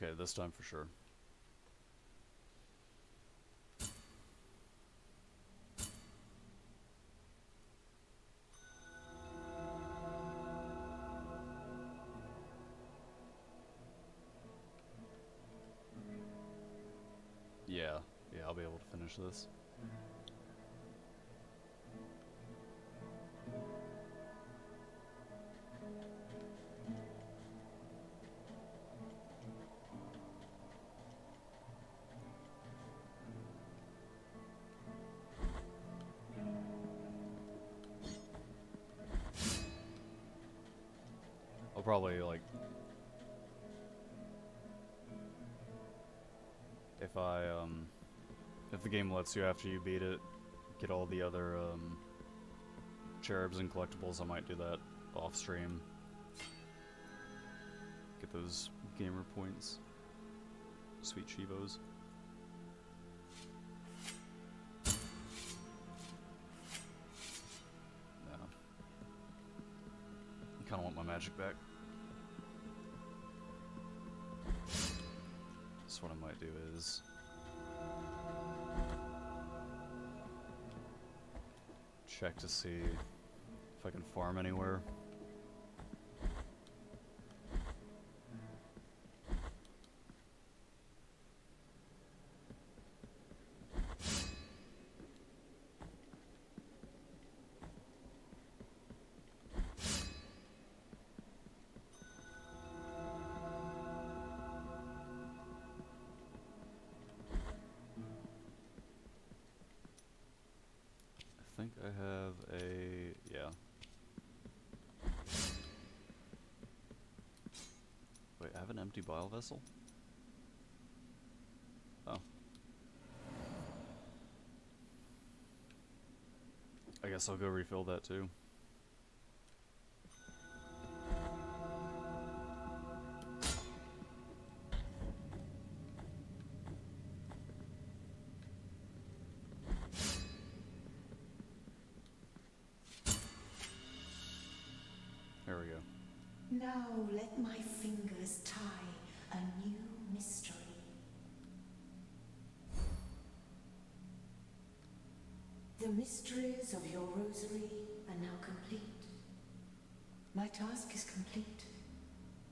Okay, this time for sure. Yeah, yeah, I'll be able to finish this. Probably like if I um if the game lets you after you beat it get all the other um cherubs and collectibles, I might do that off stream. Get those gamer points. Sweet Chivos. Kinda want my magic back. What I might do is check to see if I can farm anywhere. I have a yeah. Wait, I have an empty bile vessel? Oh. I guess I'll go refill that too. Now let my fingers tie a new mystery. The mysteries of your rosary are now complete. My task is complete,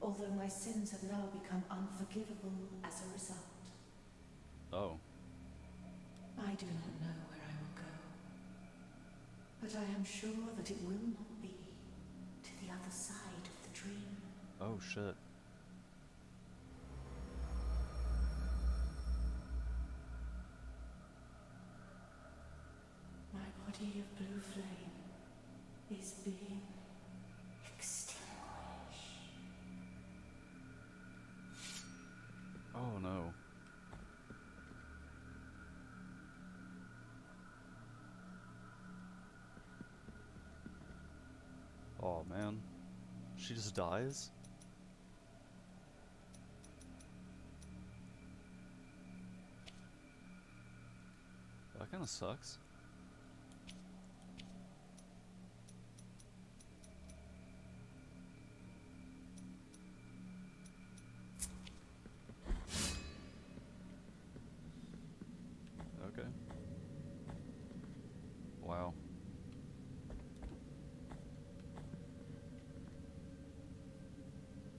although my sins have now become unforgivable as a result. Oh. I do not know where I will go, but I am sure that it will not be to the other side of the dream. Oh shit. My body of blue flame is being extinguished. Oh no. Oh man. She just dies? That kinda sucks. Okay. Wow.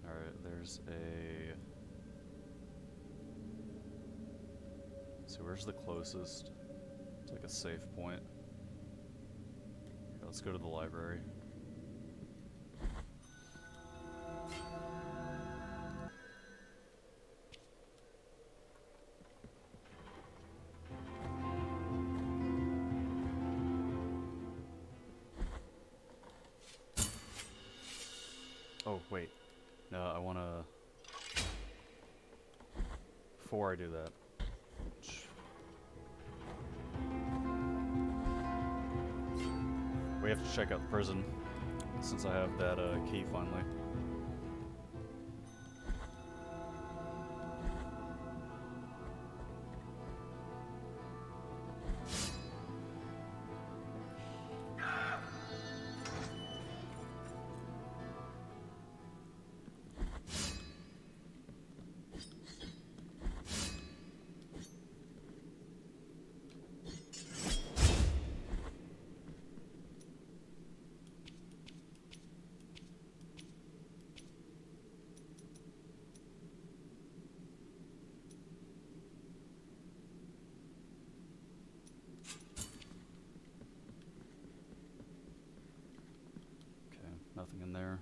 Alright, there's a... So where's the closest? It's like a safe point. Let's go to the library. Oh, wait. No, I wanna... Before I do that... We have to check out the prison, since I have that uh, key finally. nothing in there.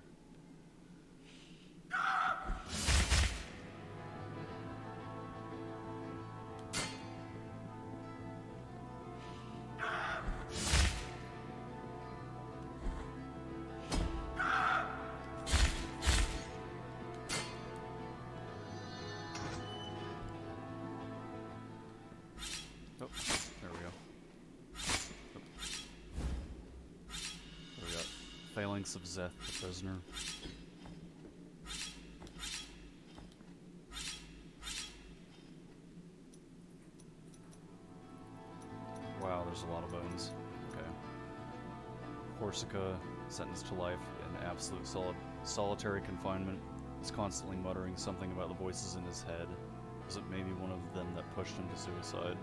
Phalanx of Szeth, the prisoner. Wow, there's a lot of bones. Okay. Corsica, sentenced to life in absolute solid, solitary confinement, is constantly muttering something about the voices in his head. Was it maybe one of them that pushed him to suicide?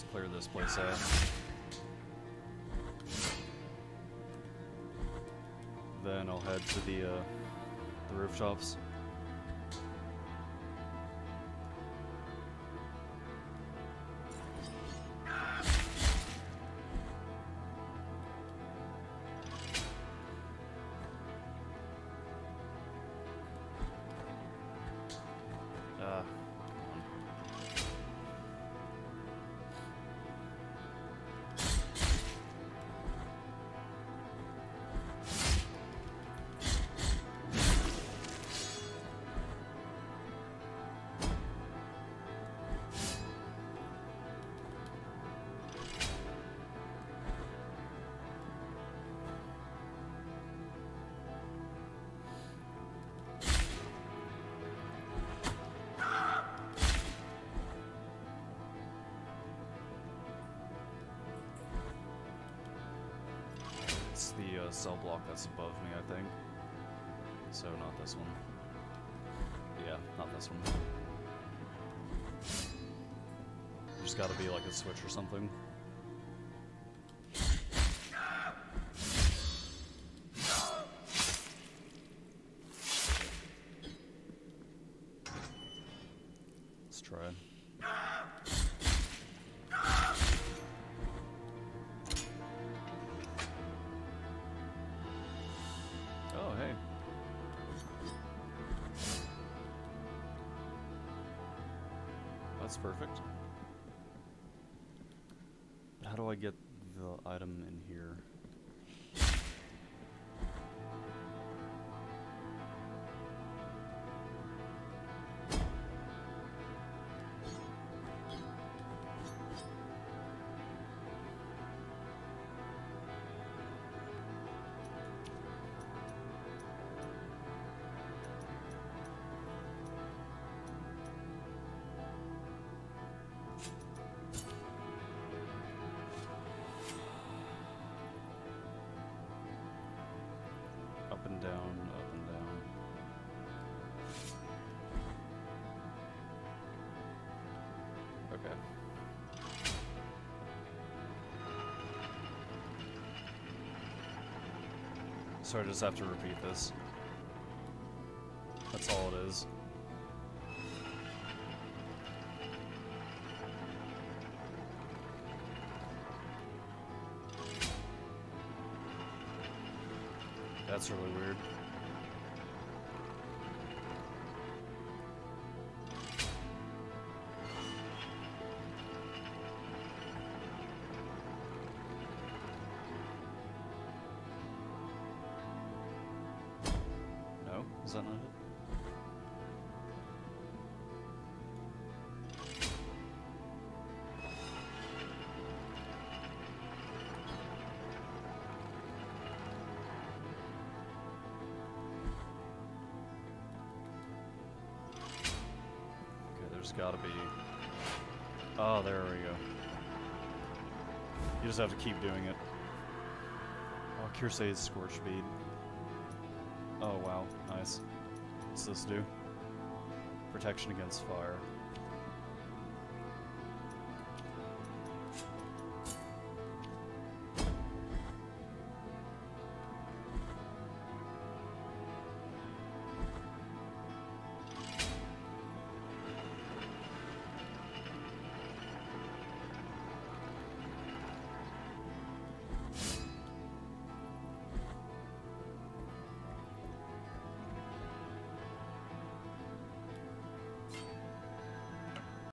Just clear this place out. Then I'll head to the uh, the rooftops. Ah, the uh, cell block that's above me, I think. So not this one. Yeah, not this one. There's got to be like a switch or something. Let's try. That's perfect. How do I get the item in here? So I just have to repeat this. That's all it is. That's really weird. Gotta be. Oh, there we go. You just have to keep doing it. Oh, Kirse's Scorch Speed. Oh, wow. Nice. What's this do? Protection against fire.